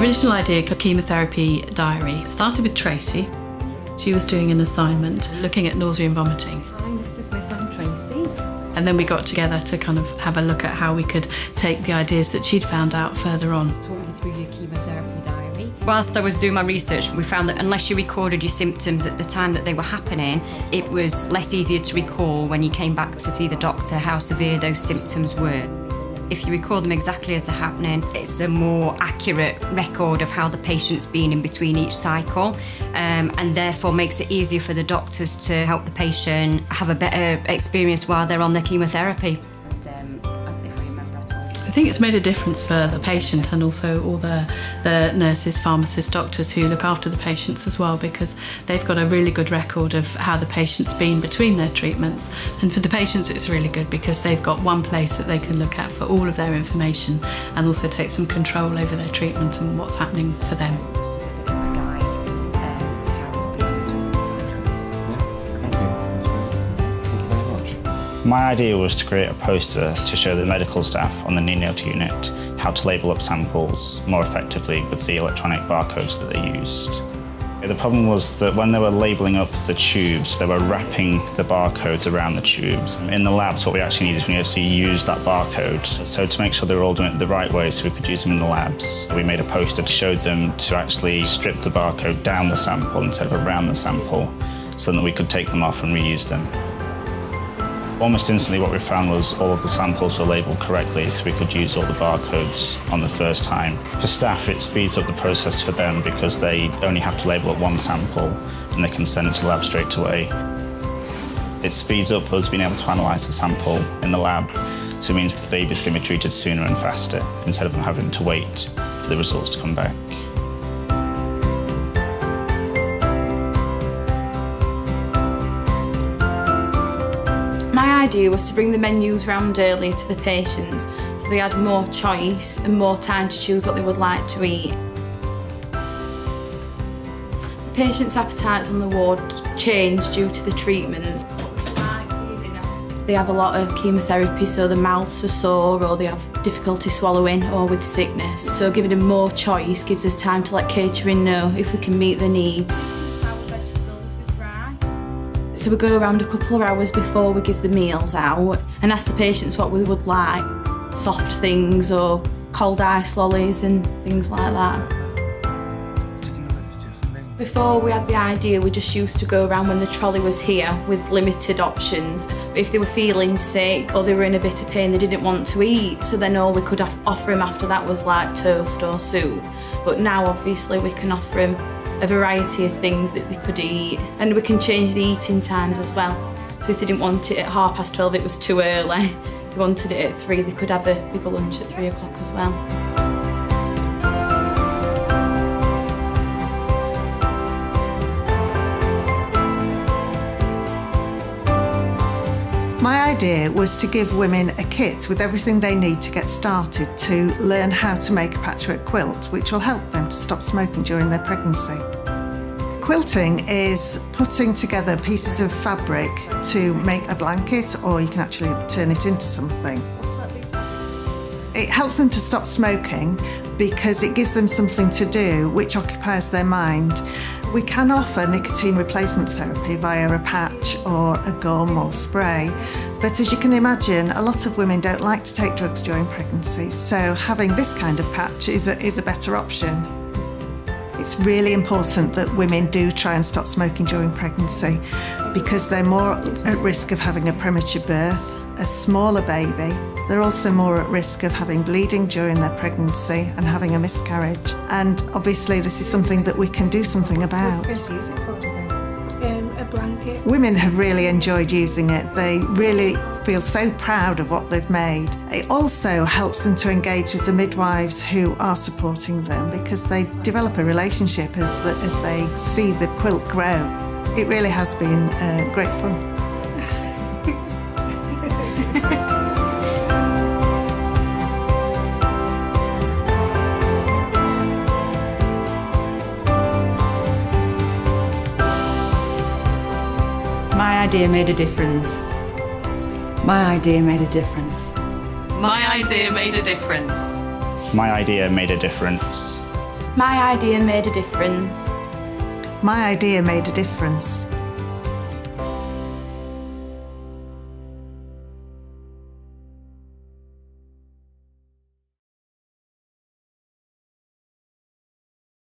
original idea for chemotherapy diary started with Tracy. She was doing an assignment looking at nausea and vomiting. Hi, Mr. Smith, I'm Tracy. And then we got together to kind of have a look at how we could take the ideas that she'd found out further on. Talk you through your chemotherapy diary. Whilst I was doing my research, we found that unless you recorded your symptoms at the time that they were happening, it was less easier to recall when you came back to see the doctor how severe those symptoms were. If you record them exactly as they're happening, it's a more accurate record of how the patient's been in between each cycle, um, and therefore makes it easier for the doctors to help the patient have a better experience while they're on their chemotherapy. I think it's made a difference for the patient and also all the, the nurses, pharmacists, doctors who look after the patients as well because they've got a really good record of how the patient's been between their treatments. And for the patients, it's really good because they've got one place that they can look at for all of their information and also take some control over their treatment and what's happening for them. My idea was to create a poster to show the medical staff on the neonatal unit how to label up samples more effectively with the electronic barcodes that they used. The problem was that when they were labelling up the tubes, they were wrapping the barcodes around the tubes. In the labs, what we actually needed is we actually use that barcode. So to make sure they were all doing it the right way so we could use them in the labs, we made a poster to show them to actually strip the barcode down the sample instead of around the sample so that we could take them off and reuse them. Almost instantly what we found was all of the samples were labelled correctly so we could use all the barcodes on the first time. For staff it speeds up the process for them because they only have to label one sample and they can send it to the lab straight away. It speeds up us being able to analyse the sample in the lab so it means the babies can be treated sooner and faster instead of them having to wait for the results to come back. My idea was to bring the menus round earlier to the patients so they had more choice and more time to choose what they would like to eat. The patients' appetites on the ward change due to the treatments. They have a lot of chemotherapy, so their mouths are sore or they have difficulty swallowing or with sickness. So giving them more choice gives us time to let catering know if we can meet their needs. So we go around a couple of hours before we give the meals out and ask the patients what we would like. Soft things or cold ice lollies and things like that. Before we had the idea, we just used to go around when the trolley was here with limited options. If they were feeling sick or they were in a bit of pain, they didn't want to eat, so then all we could offer them after that was like toast or soup. But now, obviously, we can offer them a variety of things that they could eat, and we can change the eating times as well. So if they didn't want it at half past 12, it was too early. If they wanted it at three, they could have a bigger lunch at three o'clock as well. My idea was to give women a kit with everything they need to get started to learn how to make a patchwork quilt, which will help them to stop smoking during their pregnancy. Quilting is putting together pieces of fabric to make a blanket, or you can actually turn it into something. It helps them to stop smoking because it gives them something to do which occupies their mind. We can offer nicotine replacement therapy via a patch or a gum or spray, but as you can imagine, a lot of women don't like to take drugs during pregnancy, so having this kind of patch is a, is a better option. It's really important that women do try and stop smoking during pregnancy because they're more at risk of having a premature birth, a smaller baby. They're also more at risk of having bleeding during their pregnancy and having a miscarriage. And obviously, this is something that we can do something about. Um, a blanket. Women have really enjoyed using it. They really feel so proud of what they've made. It also helps them to engage with the midwives who are supporting them because they develop a relationship as, the, as they see the quilt grow. It really has been uh, great fun. My idea made a difference. My idea made a difference. My idea made a difference. My idea made a difference. My idea made a difference. My idea made a difference.